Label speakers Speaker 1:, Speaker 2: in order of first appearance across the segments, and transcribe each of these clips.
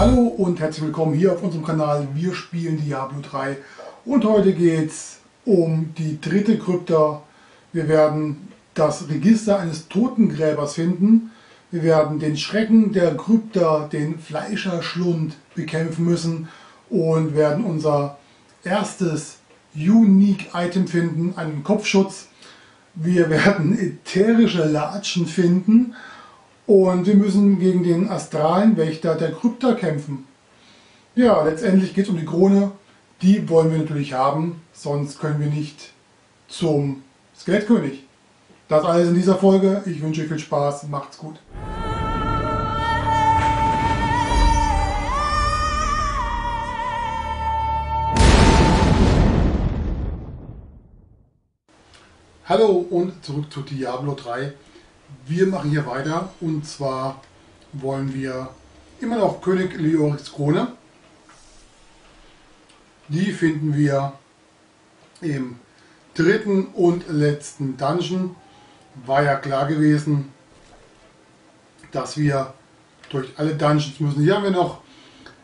Speaker 1: Hallo und herzlich willkommen hier auf unserem Kanal. Wir spielen Diablo 3 und heute geht es um die dritte Krypta. Wir werden das Register eines Totengräbers finden. Wir werden den Schrecken der Krypta, den Fleischerschlund, bekämpfen müssen und werden unser erstes Unique Item finden, einen Kopfschutz. Wir werden ätherische Latschen finden und wir müssen gegen den astralen Wächter der Krypta kämpfen. Ja, letztendlich geht es um die Krone. Die wollen wir natürlich haben, sonst können wir nicht zum Skelettkönig. Das alles in dieser Folge. Ich wünsche euch viel Spaß. Macht's gut. Hallo und zurück zu Diablo 3. Wir machen hier weiter und zwar wollen wir immer noch König Leorix Krone. Die finden wir im dritten und letzten Dungeon. War ja klar gewesen, dass wir durch alle Dungeons müssen. Hier haben wir noch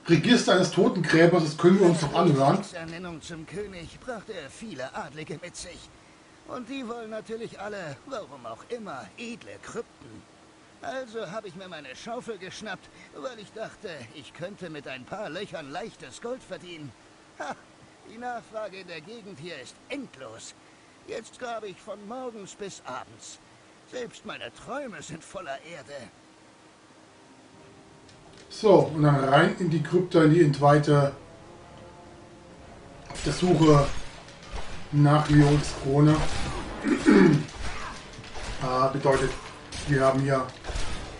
Speaker 1: Register eines Totengräbers, das können wir uns noch anhören.
Speaker 2: Ernennung zum König brachte er viele Adlige mit sich. Und die wollen natürlich alle, warum auch immer, edle Krypten. Also habe ich mir meine Schaufel geschnappt, weil ich dachte, ich könnte mit ein paar Löchern leichtes Gold verdienen. Ha, die Nachfrage in der Gegend hier ist endlos. Jetzt grabe ich von morgens bis abends. Selbst meine Träume sind voller Erde.
Speaker 1: So, und dann rein in die Krypta, in die entweihte auf der Suche nach Leons Krone. ah, bedeutet, wir haben hier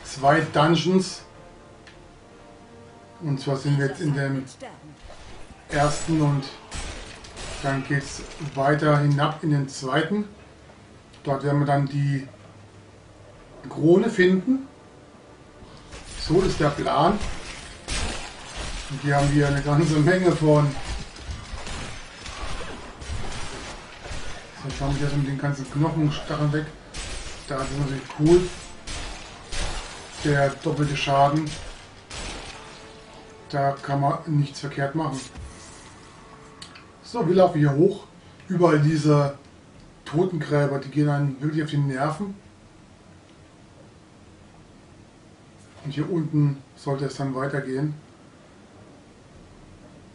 Speaker 1: zwei Dungeons. Und zwar sind wir jetzt in dem ersten und dann geht es weiter hinab in den zweiten. Dort werden wir dann die Krone finden. So ist der Plan. Und hier haben wir eine ganze Menge von Jetzt haben wir jetzt mit den ganzen Knochenstacheln weg. Da ist natürlich cool. Der doppelte Schaden. Da kann man nichts verkehrt machen. So, wir laufen hier hoch. Überall diese Totengräber, die gehen einem wirklich auf die Nerven. Und hier unten sollte es dann weitergehen.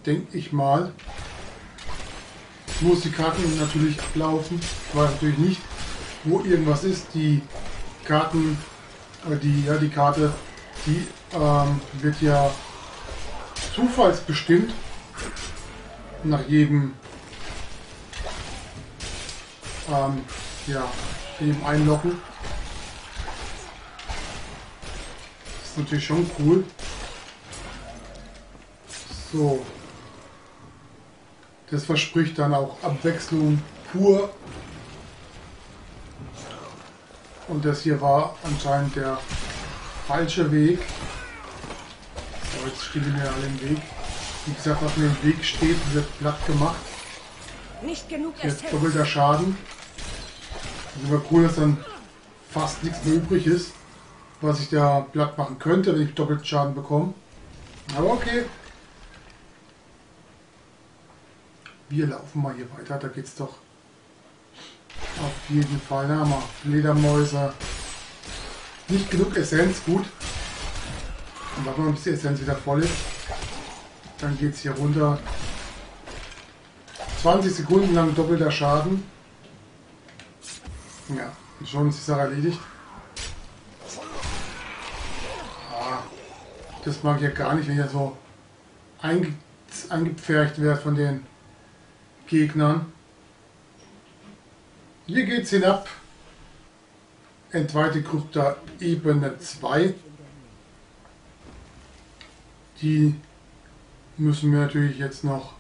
Speaker 1: Denke ich mal muss die Karten natürlich ablaufen. Ich weiß natürlich nicht, wo irgendwas ist. Die Karten, äh, die, ja, die Karte, die ähm, wird ja zufallsbestimmt nach jedem ähm, ja, jedem Einloggen. Das ist natürlich schon cool. So, das verspricht dann auch Abwechslung pur. Und das hier war anscheinend der falsche Weg. So, jetzt stehen wir alle im Weg. Wie gesagt, was mir im Weg steht, wird platt gemacht.
Speaker 3: Nicht genug
Speaker 1: Jetzt doppelter Schaden. Das ist aber cool, dass dann fast nichts mehr übrig ist, was ich da platt machen könnte, wenn ich doppelten Schaden bekomme. Aber okay. Wir laufen mal hier weiter, da geht's doch auf jeden Fall. Da haben wir Fledermäuse. Nicht genug Essenz, gut. Dann warten wir, bis die Essenz wieder voll ist. Dann geht es hier runter. 20 Sekunden lang doppelter Schaden. Ja, schon ist die Sache erledigt. Ah, das mag ich ja gar nicht, wenn ich ja so einge eingepfercht werde von den Gegnern. Hier geht es hinab. Entweihte Krypta Ebene 2. Die müssen wir natürlich jetzt noch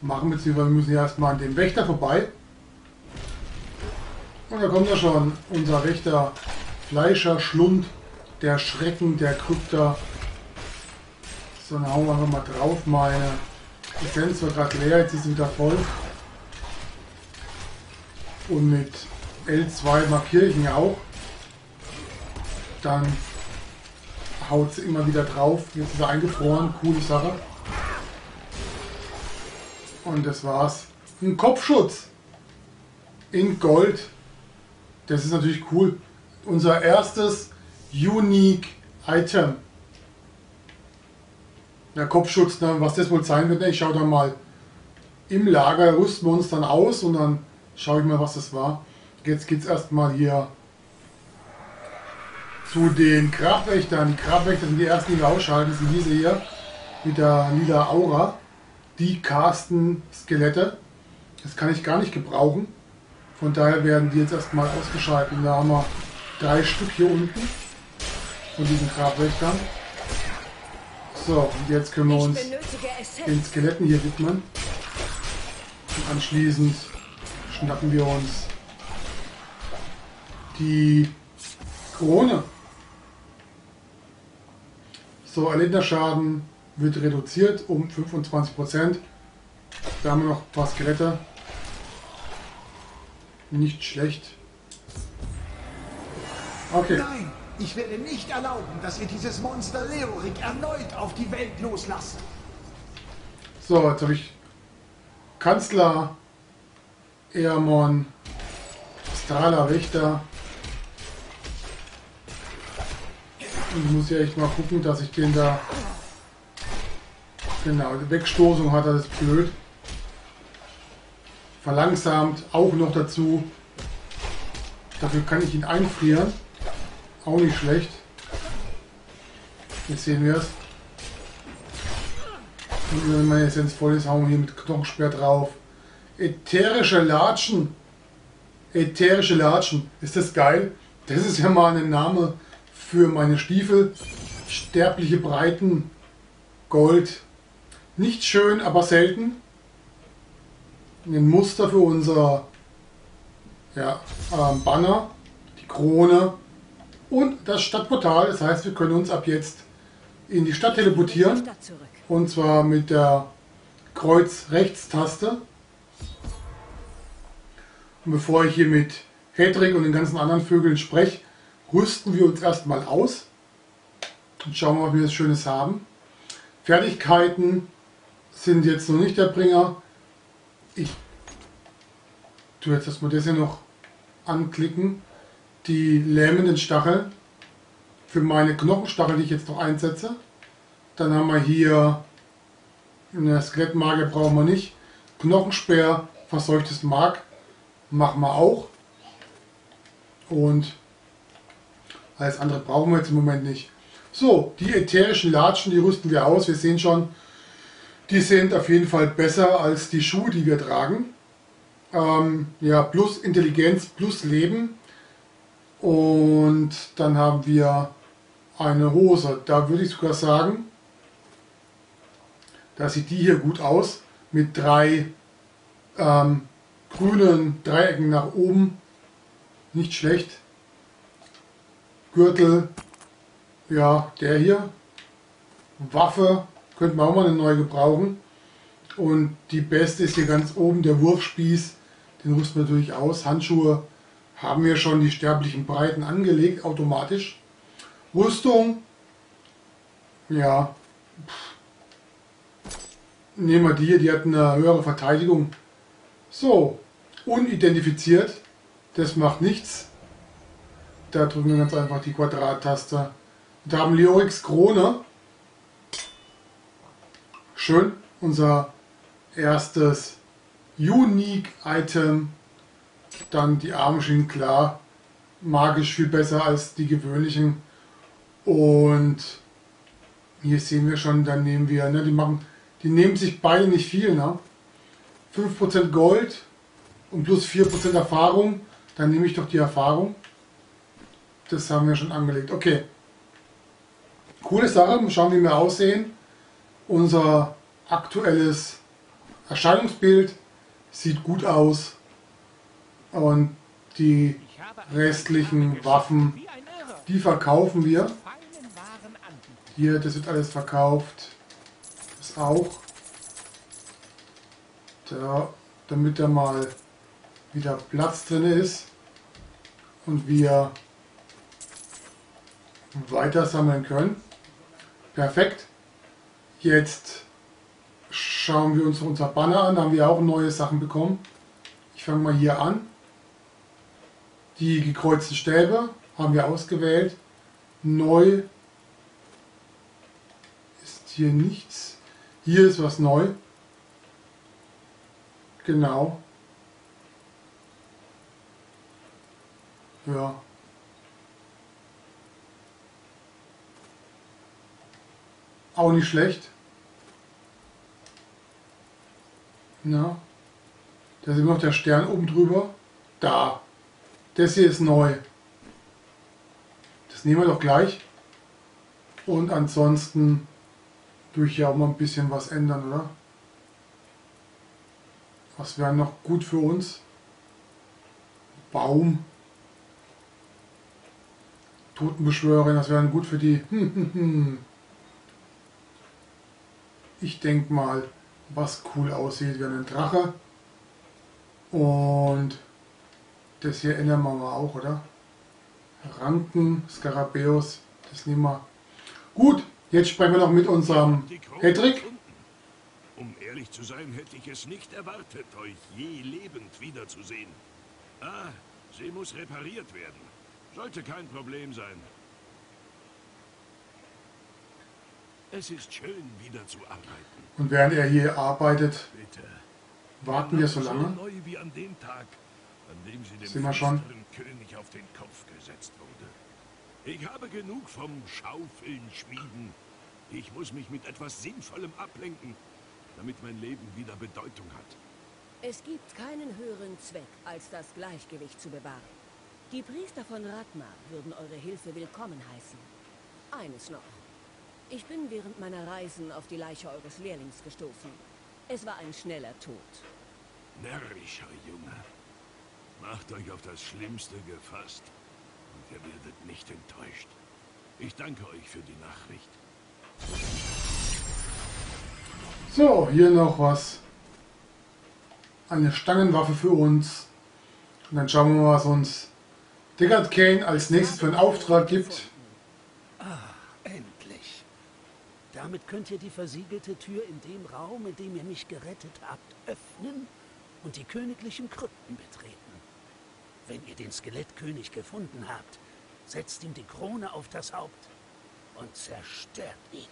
Speaker 1: machen, beziehungsweise wir müssen erstmal an dem Wächter vorbei. Und da kommt ja schon unser Wächter Fleischer Schlund, der Schrecken der Krypta. So, dann hauen wir einfach mal drauf. Meine Essenz war gerade leer, jetzt ist sie wieder voll. Und mit L2 markiere ich ihn auch. Dann haut sie immer wieder drauf. Jetzt ist er eingefroren. Coole Sache. Und das war's. Ein Kopfschutz in Gold. Das ist natürlich cool. Unser erstes Unique Item. Der Kopfschutz, ne, was das wohl sein wird, ne, ich schaue dann mal im Lager, rüsten wir uns dann aus und dann schaue ich mal, was das war. Jetzt geht es erstmal hier zu den Grabwächtern. Die Grabwächter sind die ersten, die wir ausschalten. Das sind diese hier mit der lila Aura. Die casten Skelette. Das kann ich gar nicht gebrauchen. Von daher werden die jetzt erstmal ausgeschaltet. Da haben wir drei Stück hier unten von diesen Grabwächtern. So, und jetzt können wir uns den. Skeletten hier widmen. Und anschließend schnappen wir uns die Krone. So, erlittener Schaden wird reduziert um 25%. Da haben wir noch ein paar Skelette. Nicht schlecht. Okay.
Speaker 4: Nein, ich werde nicht erlauben, dass ihr dieses Monster Leorik erneut auf die Welt loslasst.
Speaker 1: So, jetzt habe ich Kanzler, Eamon, Strahler Wächter. Und ich muss ja echt mal gucken, dass ich den da. Genau, Wegstoßung hat er, das ist blöd. Verlangsamt auch noch dazu. Dafür kann ich ihn einfrieren. Auch nicht schlecht. Jetzt sehen wir es. Und wenn meine Essenz voll ist, hauen wir hier mit Knochensperr drauf. Ätherische Latschen. Ätherische Latschen. Ist das geil? Das ist ja mal ein Name für meine Stiefel. Sterbliche Breiten. Gold. Nicht schön, aber selten. Ein Muster für unser ja, ähm, Banner. Die Krone. Und das Stadtportal. Das heißt, wir können uns ab jetzt in die Stadt teleportieren. Und zwar mit der Kreuz-Rechts-Taste. Und bevor ich hier mit Hedrick und den ganzen anderen Vögeln spreche, rüsten wir uns erstmal aus und schauen mal, ob wir das Schönes haben. Fertigkeiten sind jetzt noch nicht der Bringer. Ich tue jetzt erstmal das hier noch anklicken. Die lähmenden Stacheln für meine Knochenstachel, die ich jetzt noch einsetze. Dann haben wir hier eine Skelettmarke brauchen wir nicht. Knochensperr, verseuchtes Mark machen wir auch. Und alles andere brauchen wir jetzt im Moment nicht. So, die ätherischen Latschen, die rüsten wir aus. Wir sehen schon, die sind auf jeden Fall besser als die Schuhe, die wir tragen. Ähm, ja, plus Intelligenz, plus Leben. Und dann haben wir eine Hose. Da würde ich sogar sagen, da sieht die hier gut aus. Mit drei ähm, grünen Dreiecken nach oben. Nicht schlecht. Gürtel. Ja, der hier. Waffe. Könnte man auch mal eine neue gebrauchen. Und die beste ist hier ganz oben der Wurfspieß. Den rüsten wir natürlich aus. Handschuhe haben wir schon die sterblichen Breiten angelegt, automatisch. Rüstung. Ja. Nehmen wir die hier, die hat eine höhere Verteidigung. So, unidentifiziert. Das macht nichts. Da drücken wir ganz einfach die Quadrattaste. Da haben Leorix Krone. Schön. Unser erstes Unique Item. Dann die Armschienen, klar. Magisch viel besser als die gewöhnlichen. Und hier sehen wir schon, dann nehmen wir, ne, die machen, die nehmen sich beide nicht viel, ne? 5% Gold und plus 4% Erfahrung, dann nehme ich doch die Erfahrung. Das haben wir schon angelegt. Okay. Coole Sache, schauen, wie wir aussehen. Unser aktuelles Erscheinungsbild sieht gut aus. Und die restlichen Waffen, die verkaufen wir. Hier, das wird alles verkauft. Das auch. Da, damit da mal wieder Platz drin ist und wir weiter sammeln können. Perfekt. Jetzt schauen wir uns unser Banner an. Da haben wir auch neue Sachen bekommen. Ich fange mal hier an. Die gekreuzten Stäbe haben wir ausgewählt. Neu ist hier nichts. Hier ist was neu. Genau. Ja. Auch nicht schlecht. Na. Da sieht man noch der Stern oben drüber. Da. Das hier ist neu. Das nehmen wir doch gleich. Und ansonsten durch hier auch mal ein bisschen was ändern, oder? Was wäre noch gut für uns? Baum. Totenbeschwörerin, das wäre gut für die. Ich denke mal, was cool aussieht, wäre ein Drache. Und das hier ändern wir mal auch, oder? Ranken, Skarabäus, das nehmen wir. Gut, jetzt sprechen wir noch mit unserem Hedrick.
Speaker 5: Um ehrlich zu sein, hätte ich es nicht erwartet, euch je lebend wiederzusehen. Ah, sie muss repariert werden. Sollte kein Problem sein. Es ist schön, wieder zu arbeiten.
Speaker 1: Und während er hier arbeitet,
Speaker 5: Bitte.
Speaker 1: warten wir so lange.
Speaker 5: neu wie an dem Tag, an dem sie dem
Speaker 1: wir schon?
Speaker 5: König auf den Kopf gesetzt wurde. Ich habe genug vom Schaufeln schmieden. Ich muss mich mit etwas Sinnvollem ablenken, damit mein Leben wieder Bedeutung hat.
Speaker 3: Es gibt keinen höheren Zweck, als das Gleichgewicht zu bewahren. Die Priester von Ratmar würden eure Hilfe willkommen heißen. Eines noch. Ich bin während meiner Reisen auf die Leiche eures Lehrlings gestoßen. Es war ein schneller Tod.
Speaker 5: Närrischer Junge. Macht euch auf das Schlimmste gefasst und ihr werdet nicht enttäuscht. Ich danke euch für die Nachricht.
Speaker 1: So, hier noch was. Eine Stangenwaffe für uns. Und dann schauen wir mal, was uns Deckard Kane als nächstes für einen Auftrag gibt.
Speaker 6: Endlich. Damit könnt ihr die versiegelte Tür in dem Raum, in dem ihr mich gerettet habt, öffnen und die königlichen Krypten betreten. Wenn ihr den Skelettkönig gefunden habt, setzt ihm die Krone auf das Haupt und zerstört ihn.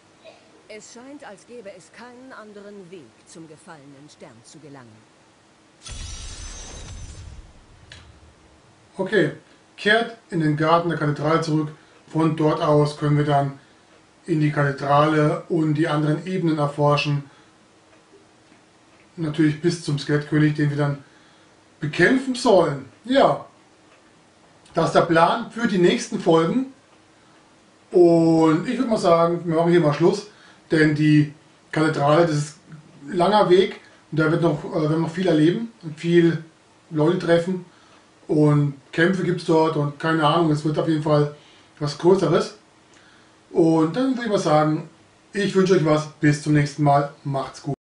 Speaker 3: Es scheint, als gäbe es keinen anderen Weg, zum gefallenen Stern zu gelangen.
Speaker 1: Okay, kehrt in den Garten der Kathedrale zurück. Von dort aus können wir dann in die Kathedrale und die anderen Ebenen erforschen. Natürlich bis zum Skelettkönig, den wir dann bekämpfen sollen. Ja, das ist der Plan für die nächsten Folgen. Und ich würde mal sagen, wir machen hier mal Schluss, denn die Kathedrale, das ist ein langer Weg und da wird noch, äh, wir werden noch viel erleben und viel Leute treffen und Kämpfe gibt es dort und keine Ahnung, es wird auf jeden Fall was Größeres. Und dann würde ich mal sagen, ich wünsche euch was, bis zum nächsten Mal, macht's gut.